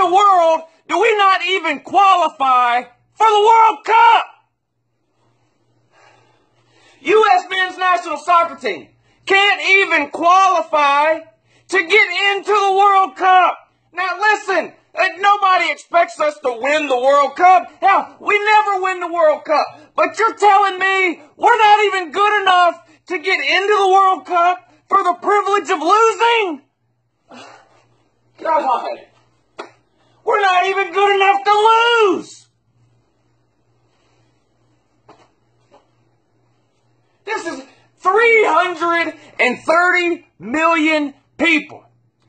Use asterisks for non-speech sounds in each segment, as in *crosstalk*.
the world do we not even qualify for the World Cup? U.S. men's national soccer team can't even qualify to get into the World Cup. Now listen, uh, nobody expects us to win the World Cup. Hell, we never win the World Cup. But you're telling me we're not even good enough to get into the World Cup for the privilege of losing? *sighs* God. Even good enough to lose. This is 330 million people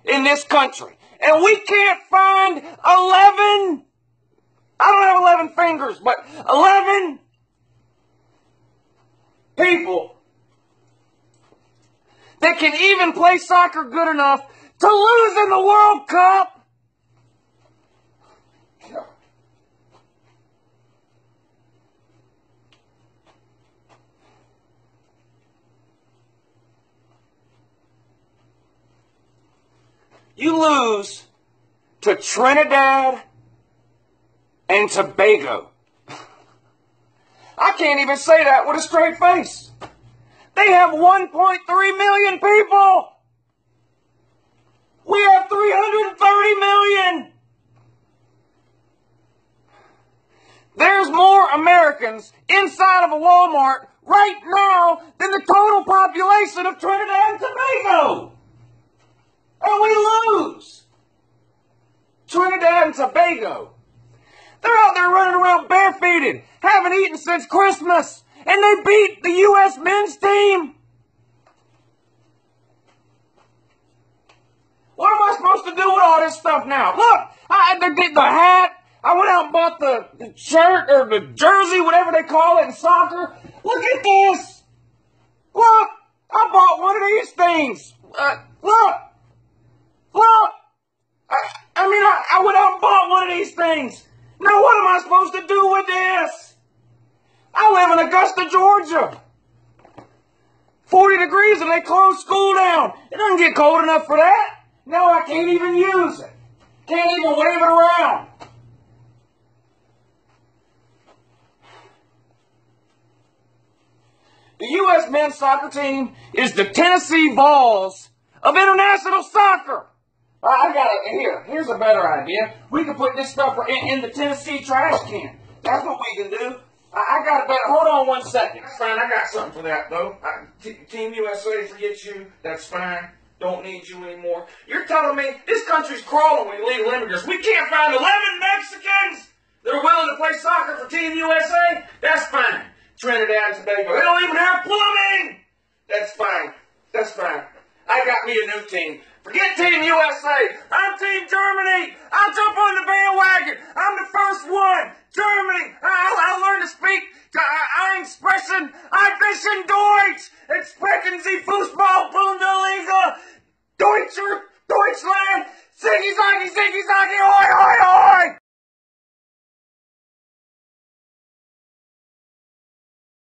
in this country. And we can't find 11, I don't have 11 fingers, but 11 people that can even play soccer good enough to lose in the World Cup. You lose to Trinidad and Tobago. I can't even say that with a straight face. They have 1.3 million people. We have 330 million. Americans inside of a Walmart right now than the total population of Trinidad and Tobago. And we lose. Trinidad and Tobago. They're out there running around barefooted, haven't eaten since Christmas, and they beat the U.S. men's team. What am I supposed to do with all this stuff now? Look, I did the hat. I went out and bought the, shirt or the jersey, whatever they call it in soccer. Look at this. Look, I bought one of these things. Uh, look, look. I, I mean, I, I went out and bought one of these things. Now, what am I supposed to do with this? I live in Augusta, Georgia. 40 degrees and they close school down. It doesn't get cold enough for that. Now I can't even use it. Can't even wave it around. The U.S. men's soccer team is the Tennessee Vols of international soccer. I got it here. Here's a better idea. We can put this stuff in, in the Tennessee trash can. That's what we can do. I, I got a better. Hold on one second. That's fine. I got something for that though. I, Team USA, forget you. That's fine. Don't need you anymore. You're telling me this country's crawling with illegal immigrants. We can't find 11 Mexicans that are willing to play soccer for Team USA? That's fine. Trinidad and Tobago. They don't even have plumbing! That's fine. That's fine. I got me a new team. Forget Team USA. I'm Team Germany. I'll jump on the bandwagon. I'm the first one. Germany. I'll, I'll learn to speak I'm ein I'm bisschen Deutsch. Expecting sprechen Sie Fußball, Bundesliga, Deutscher, Deutschland. Ziggy, zaggy, ziggy, zaggy, oh!